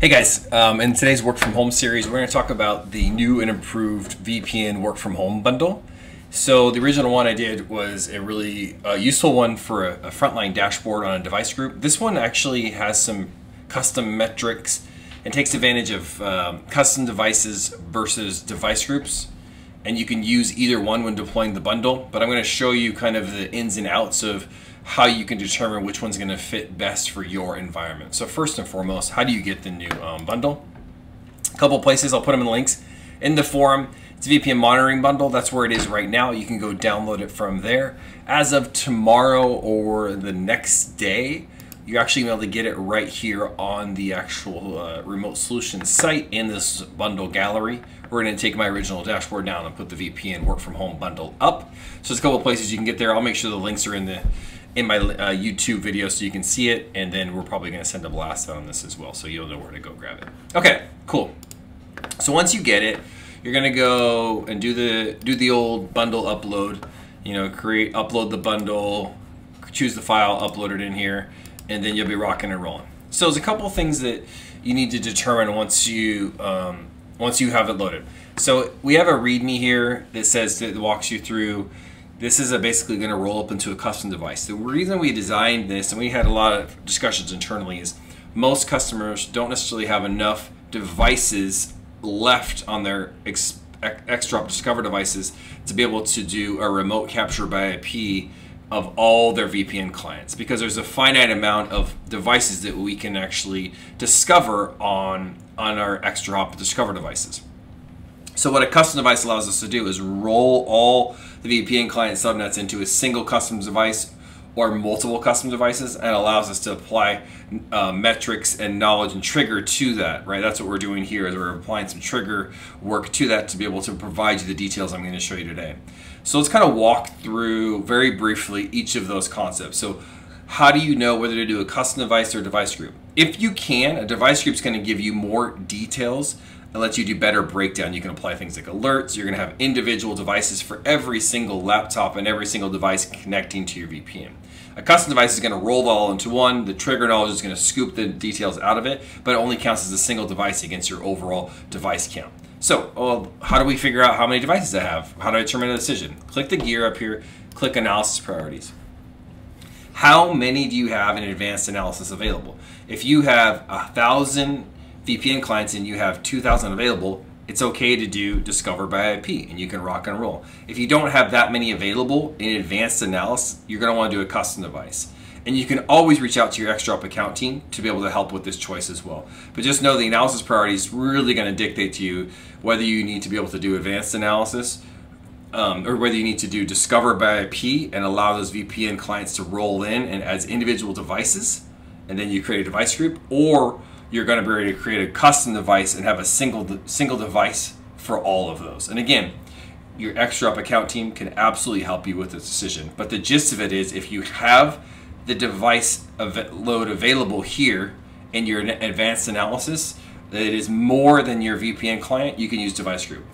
Hey guys, um, in today's work from home series, we're going to talk about the new and improved VPN work from home bundle. So the original one I did was a really uh, useful one for a, a, frontline dashboard on a device group. This one actually has some custom metrics and takes advantage of um, custom devices versus device groups. And you can use either one when deploying the bundle, but I'm going to show you kind of the ins and outs of how you can determine which one's going to fit best for your environment. So first and foremost, how do you get the new um, bundle? A couple places, I'll put them in the links in the forum. It's a VPN monitoring bundle. That's where it is right now. You can go download it from there. As of tomorrow or the next day, you're actually able to get it right here on the actual uh, remote solutions site in this bundle gallery. We're going to take my original dashboard down and put the VPN work from home bundle up. So there's a couple places you can get there. I'll make sure the links are in the in my uh, YouTube video so you can see it, and then we're probably going to send a blast out on this as well, so you'll know where to go grab it. Okay, cool. So once you get it, you're going to go and do the do the old bundle upload. You know, create, upload the bundle, choose the file, upload it in here, and then you'll be rocking and rolling. So there's a couple things that you need to determine once you um, once you have it loaded. So we have a README here that says that walks you through this is basically going to roll up into a custom device. The reason we designed this, and we had a lot of discussions internally, is most customers don't necessarily have enough devices left on their ExtraHop Discover devices to be able to do a remote capture by IP of all their VPN clients because there's a finite amount of devices that we can actually discover on on our ExtraHop Discover devices. So what a custom device allows us to do is roll all the VPN client subnets into a single custom device or multiple custom devices and allows us to apply uh, metrics and knowledge and trigger to that, right? That's what we're doing here is we're applying some trigger work to that to be able to provide you the details I'm going to show you today. So let's kind of walk through very briefly each of those concepts. So how do you know whether to do a custom device or device group? If you can, a device group is going to give you more details it lets you do better breakdown. You can apply things like alerts. You're going to have individual devices for every single laptop and every single device connecting to your VPN. A custom device is going to roll all into one. The trigger knowledge is going to scoop the details out of it, but it only counts as a single device against your overall device count. So, well, how do we figure out how many devices I have? How do I determine a decision? Click the gear up here, click Analysis Priorities. How many do you have in advanced analysis available? If you have a thousand VPN clients and you have 2,000 available, it's okay to do Discover by IP and you can rock and roll. If you don't have that many available in advanced analysis, you're going to want to do a custom device. And you can always reach out to your ExtraHop account team to be able to help with this choice as well. But just know the analysis priority is really going to dictate to you whether you need to be able to do advanced analysis um, or whether you need to do Discover by IP and allow those VPN clients to roll in and as individual devices, and then you create a device group, or you're going to be able to create a custom device and have a single single device for all of those. And again, your ExtraHop account team can absolutely help you with this decision. But the gist of it is if you have the device load available here in your advanced analysis, that it is more than your VPN client, you can use device group.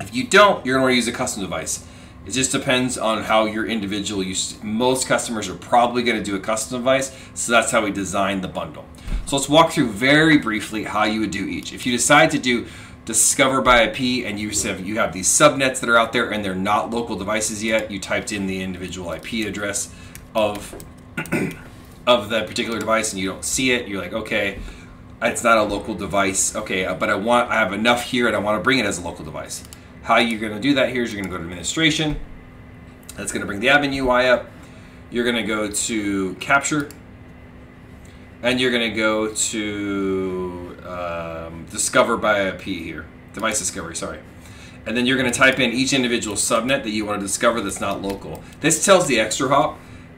If you don't, you're going to use a custom device. It just depends on how your individual use. Most customers are probably going to do a custom device, so that's how we design the bundle. So let's walk through very briefly how you would do each. If you decide to do discover by IP and you have you have these subnets that are out there and they're not local devices yet, you typed in the individual IP address of of that particular device and you don't see it, you're like, okay, it's not a local device. Okay, uh, but I want I have enough here and I want to bring it as a local device. How you're going to do that here is you're going to go to administration. That's going to bring the admin UI up. You're going to go to capture and you're going to go to um, discover by IP here, device discovery, sorry. And then you're going to type in each individual subnet that you want to discover that's not local. This tells the ExtraHop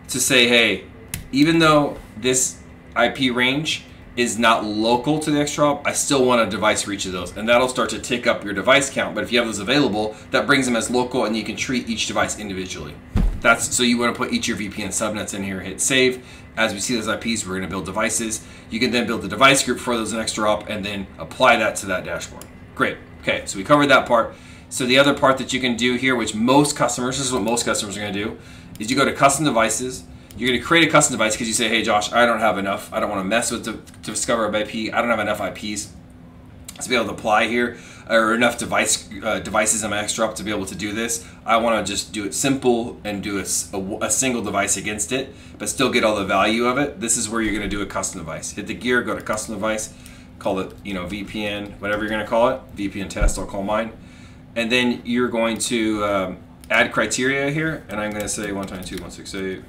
to say, hey, even though this IP range is not local to the ExtraHop, I still want a device for each of those. And that'll start to tick up your device count. But if you have those available, that brings them as local and you can treat each device individually. That's so you want to put each of your VPN subnets in here, hit save, as we see those IPs, we're going to build devices. You can then build the device group for those in ExtraHop and then apply that to that dashboard. Great. Okay, so we covered that part. So the other part that you can do here, which most customers, this is what most customers are going to do, is you go to custom devices, You're going to create a custom device because you say, hey, Josh, I don't have enough. I don't want to mess with the discover IP. I don't have enough IPs to be able to apply here or enough device uh, devices in my ExtraHop to be able to do this. I want to just do it simple and do a, a, a, single device against it, but still get all the value of it. This is where you're going to do a custom device. Hit the gear, go to custom device, call it you know VPN, whatever you're going to call it, VPN test. I'll call mine, and then you're going to um, add criteria here, and I'm going to say 192.168.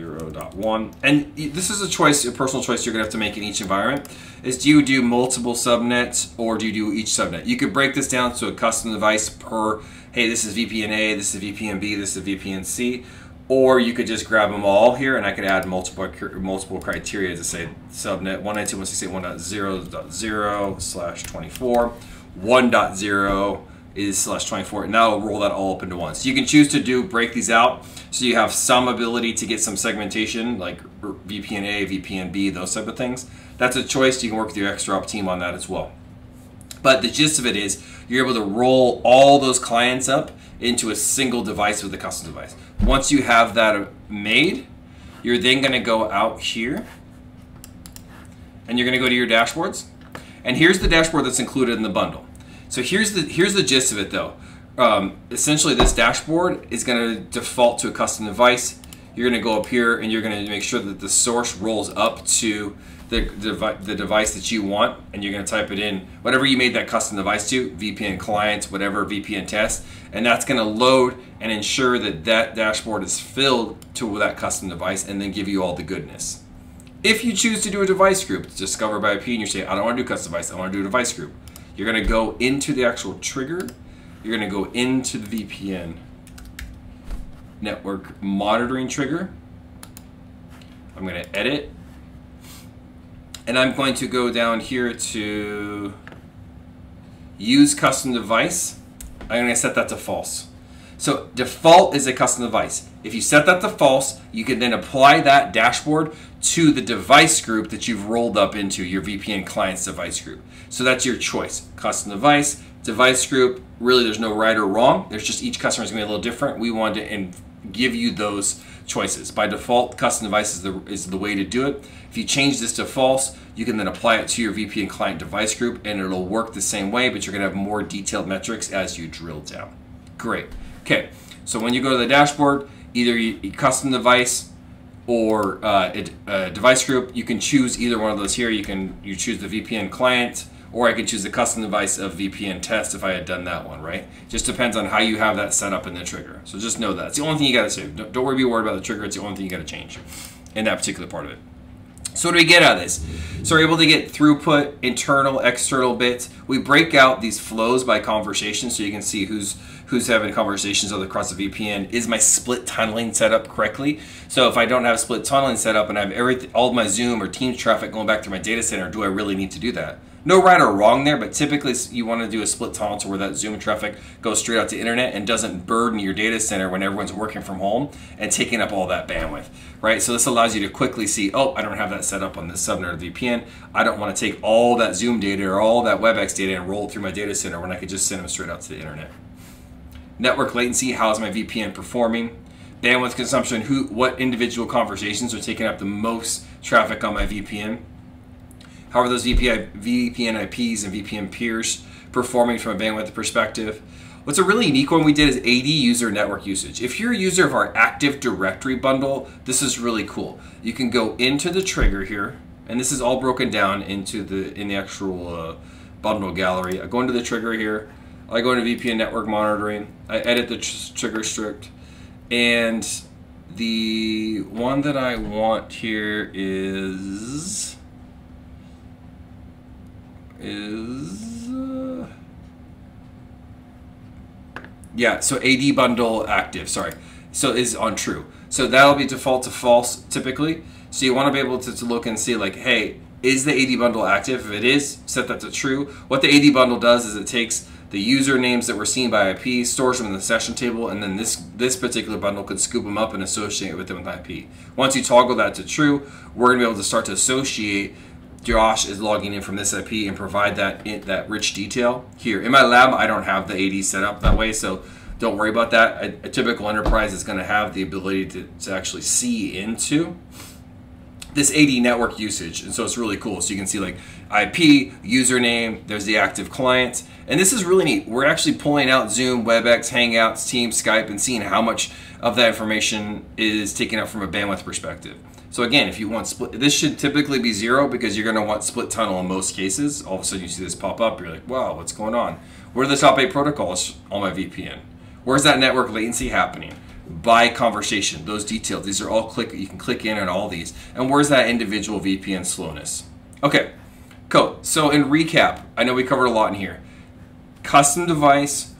0.1. And this is a choice, a personal choice you're going to have to make in each environment. Is do you do multiple subnets or do you do each subnet? You could break this down to a custom device per, hey, this is VPN A, this is VPN B, this is VPN C. Or you could just grab them all here and I could add multiple multiple criteria to say subnet 192.168.1.0.0 slash 24, 1.0 is slash 24 and that'll roll that all up into one. So you can choose to do break these out so you have some ability to get some segmentation like VPN A, VPN B, those type of things. That's a choice. You can work with your ExtraHop team on that as well. But the gist of it is you're able to roll all those clients up into a single device with a custom device. Once you have that uh, made, you're then going to go out here and you're going to go to your dashboards. And here's the dashboard that's included in the bundle. So here's the here's the gist of it though. Um, essentially, this dashboard is going to default to a custom device. You're going to go up here and you're going to make sure that the source rolls up to the, the, the device that you want, and you're going to type it in whatever you made that custom device to, VPN clients, whatever VPN test, and that's going to load and ensure that that dashboard is filled to that custom device, and then give you all the goodness. If you choose to do a device group, discover by IP, and you say, I don't want to do custom device, I want to do a device group. You're going to go into the actual trigger. You're going to go into the VPN network monitoring trigger. I'm going to edit. And I'm going to go down here to use custom device. I'm going to set that to false. So default is a custom device. If you set that to false, you can then apply that dashboard to the device group that you've rolled up into your VPN client's device group. So that's your choice. Custom device, device group, really there's no right or wrong. There's just each customer is gonna be a little different. We wanted to give you those choices. By default, custom device is the, is the way to do it. If you change this to false, you can then apply it to your VPN client device group and it'll work the same way, but you're gonna have more detailed metrics as you drill down. Great. Okay, so when you go to the dashboard, either you, custom device or uh, a, a, device group, you can choose either one of those here. You can you choose the VPN client, or I could choose the custom device of VPN test if I had done that one, right? Just depends on how you have that set up in the trigger. So just know that. It's the only thing you got to say. Don't, don't worry, be worried about the trigger. It's the only thing you got to change in that particular part of it. So what do we get out of this? So we're able to get throughput, internal, external bits. We break out these flows by conversation so you can see who's who's having conversations across the cross of VPN. Is my split tunneling set up correctly? So if I don't have split tunneling set up and I have everything, all of my Zoom or Teams traffic going back through my data center, do I really need to do that? no right or wrong there, but typically you want to do a split tunnel to where that Zoom traffic goes straight out to internet and doesn't burden your data center when everyone's working from home and taking up all that bandwidth, right? So this allows you to quickly see, oh, I don't have that set up on this subnet or VPN. I don't want to take all that Zoom data or all that WebEx data and roll it through my data center when I could just send them straight out to the internet. Network latency, how is my VPN performing? Bandwidth consumption, who, what individual conversations are taking up the most traffic on my VPN? How are those VPI, VPN IPs and VPN peers performing from a bandwidth perspective? What's a really unique one we did is AD user network usage. If you're a user of our Active Directory bundle, this is really cool. You can go into the trigger here, and this is all broken down into the in the actual uh, bundle gallery. I go into the trigger here. I go into VPN network monitoring. I edit the tr trigger strict, and the one that I want here is is uh, yeah so ad bundle active sorry. So is on true so that'll be default to false typically. So you want to be able to, to look and see like hey is the ad bundle active? If it is set that to true. What the ad bundle does is it takes the usernames that were seen by IP, stores them in the session table, and then this this particular bundle could scoop them up and associate it with them with IP. Once you toggle that to true, we're going to be able to start to associate Josh is logging in from this IP and provide that that rich detail here. In my lab, I don't have the AD set up that way, so Don't worry about that. A, a typical enterprise is going to have the ability to, to actually see into this AD network usage. And so it's really cool. So you can see like IP, username, there's the active client. And this is really neat. We're actually pulling out Zoom, WebEx, Hangouts, Teams, Skype, and seeing how much of that information is taken up from a bandwidth perspective. So again, if you want split, this should typically be zero because you're gonna want split tunnel in most cases. All of a sudden you see this pop up, you're like, wow, what's going on? What are the top eight protocols on my VPN? Where's that network latency happening? by conversation. Those details, these are all click. You can click in on all these. And where's that individual VPN slowness? Okay, cool. So in recap, I know we covered a lot in here. Custom device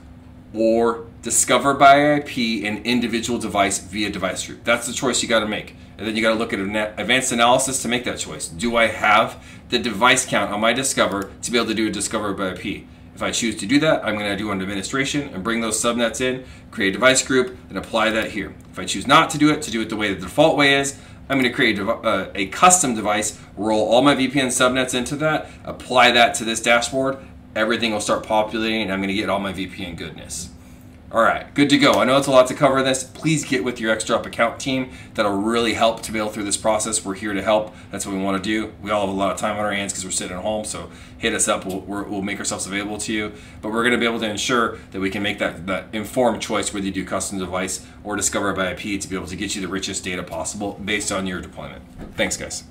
or discover by IP an individual device via device group. That's the choice you got to make. And then you got to look at advanced analysis to make that choice. Do I have the device count on my Discover to be able to do a Discover by IP? If I choose to do that, I'm going to do an administration and bring those subnets in, create a device group, and apply that here. If I choose not to do it, to do it the way the default way is, I'm going to create a, uh, a custom device, roll all my VPN subnets into that, apply that to this dashboard, everything will start populating, and I'm going to get all my VPN goodness. All right, good to go. I know it's a lot to cover this. Please get with your ExtraHop account team. That'll really help to be able through this process. We're here to help. That's what we want to do. We all have a lot of time on our hands because we're sitting at home. So hit us up. We'll, we'll make ourselves available to you. But we're going to be able to ensure that we can make that, that informed choice whether you do custom device or discover by IP to be able to get you the richest data possible based on your deployment. Thanks, guys.